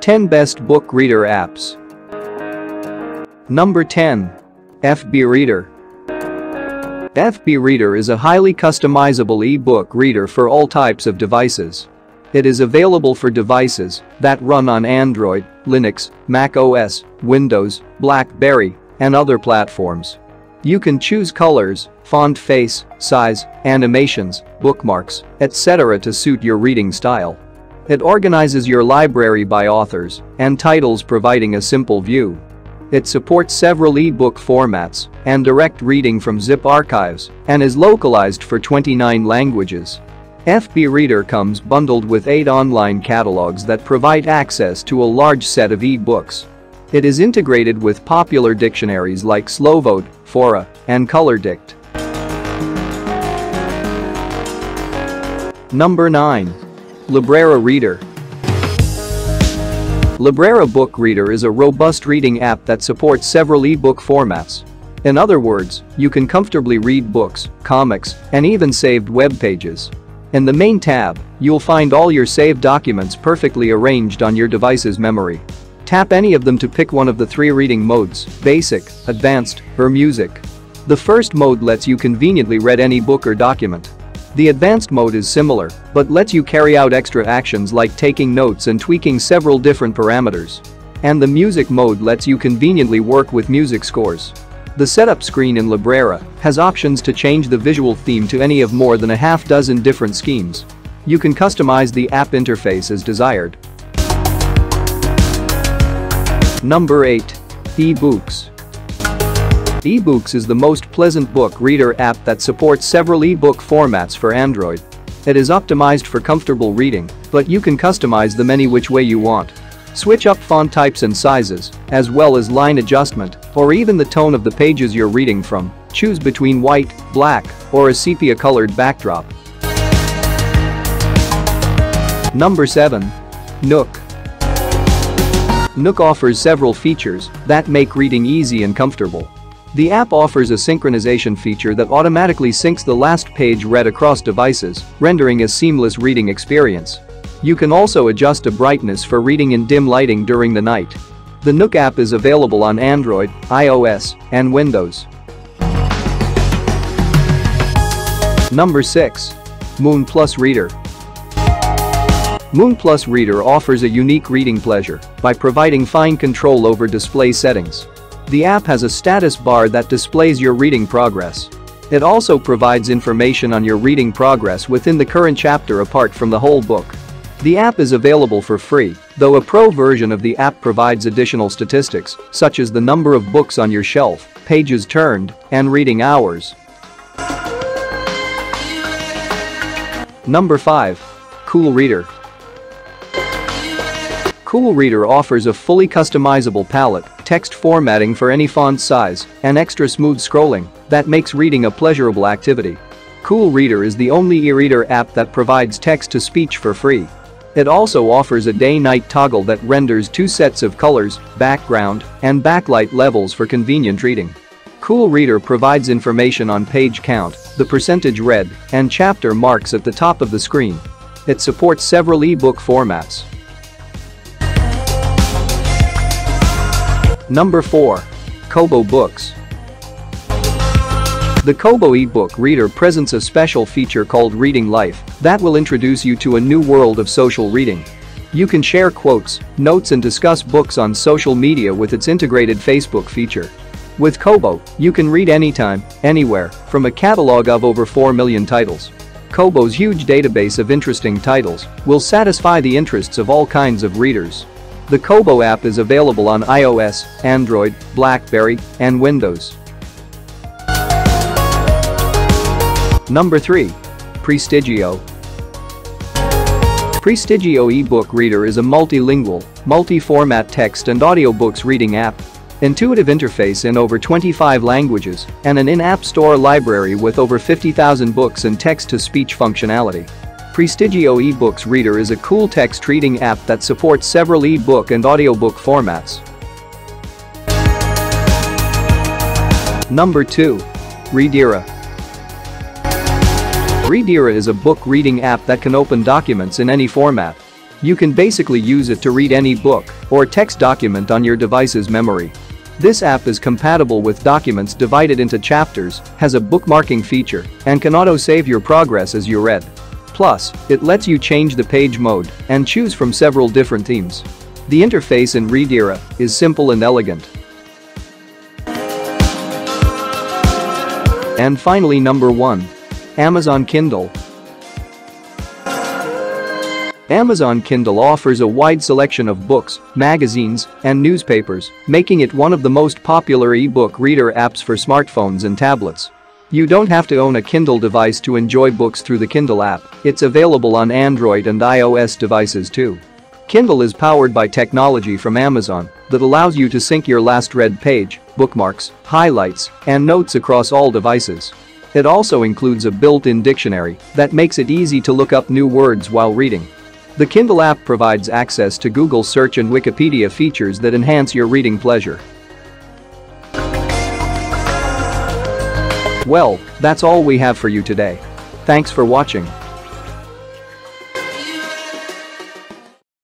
10 Best Book Reader Apps Number 10. FB Reader FB Reader is a highly customizable e-book reader for all types of devices. It is available for devices that run on Android, Linux, Mac OS, Windows, BlackBerry, and other platforms. You can choose colors, font face, size, animations, bookmarks, etc. to suit your reading style. It organizes your library by authors and titles providing a simple view. It supports several e-book formats and direct reading from zip archives and is localized for 29 languages. FB Reader comes bundled with 8 online catalogs that provide access to a large set of e-books. It is integrated with popular dictionaries like SlovoEd, Fora, and ColorDict. Number 9. Librera Reader Librera Book Reader is a robust reading app that supports several e-book formats. In other words, you can comfortably read books, comics, and even saved web pages. In the main tab, you'll find all your saved documents perfectly arranged on your device's memory. Tap any of them to pick one of the three reading modes, basic, advanced, or music. The first mode lets you conveniently read any book or document. The advanced mode is similar, but lets you carry out extra actions like taking notes and tweaking several different parameters. And the music mode lets you conveniently work with music scores. The setup screen in Librera has options to change the visual theme to any of more than a half dozen different schemes. You can customize the app interface as desired. Number 8. eBoox eBoox is the most pleasant book reader app that supports several ebook formats for Android. It is optimized for comfortable reading, but you can customize them any which way you want. Switch up font types and sizes, as well as line adjustment, or even the tone of the pages you're reading from. Choose between white, black, or a sepia-colored backdrop. Number 7. Nook Nook offers several features that make reading easy and comfortable. The app offers a synchronization feature that automatically syncs the last page read across devices, rendering a seamless reading experience. You can also adjust a brightness for reading in dim lighting during the night. The Nook app is available on Android, iOS, and Windows. Number 6. Moon Plus Reader Moon Plus Reader offers a unique reading pleasure by providing fine control over display settings. The app has a status bar that displays your reading progress. It also provides information on your reading progress within the current chapter apart from the whole book. The app is available for free, though a pro version of the app provides additional statistics, such as the number of books on your shelf, pages turned, and reading hours. Number 5. Cool Reader Cool Reader offers a fully customizable palette, text formatting for any font size, and extra smooth scrolling that makes reading a pleasurable activity. Cool Reader is the only e-reader app that provides text-to-speech for free. It also offers a day-night toggle that renders two sets of colors, background, and backlight levels for convenient reading. Cool Reader provides information on page count, the percentage read, and chapter marks at the top of the screen. It supports several e-book formats, Number 4. Kobo Books The Kobo ebook reader presents a special feature called Reading Life that will introduce you to a new world of social reading. You can share quotes, notes and discuss books on social media with its integrated Facebook feature. With Kobo, you can read anytime, anywhere, from a catalog of over 4 million titles. Kobo's huge database of interesting titles will satisfy the interests of all kinds of readers. The Kobo app is available on iOS, Android, BlackBerry, and Windows. Number 3. Prestigio Prestigio ebook reader is a multilingual, multi-format text and audiobooks reading app. Intuitive interface in over 25 languages and an in-app store library with over 50,000 books and text-to-speech functionality. Prestigio eBooks Reader is a cool text reading app that supports several e-book and audiobook formats. Number 2. Readera Readera is a book reading app that can open documents in any format. You can basically use it to read any book or text document on your device's memory. This app is compatible with documents divided into chapters, has a bookmarking feature, and can auto-save your progress as you read. Plus, it lets you change the page mode and choose from several different themes. The interface in Readera is simple and elegant. And finally number 1. Amazon Kindle. Amazon Kindle offers a wide selection of books, magazines, and newspapers, making it one of the most popular e-book reader apps for smartphones and tablets. You don't have to own a Kindle device to enjoy books through the Kindle app, it's available on Android and iOS devices too. Kindle is powered by technology from Amazon that allows you to sync your last read page, bookmarks, highlights, and notes across all devices. It also includes a built-in dictionary that makes it easy to look up new words while reading. The Kindle app provides access to Google search and Wikipedia features that enhance your reading pleasure. Well, that's all we have for you today. Thanks for watching.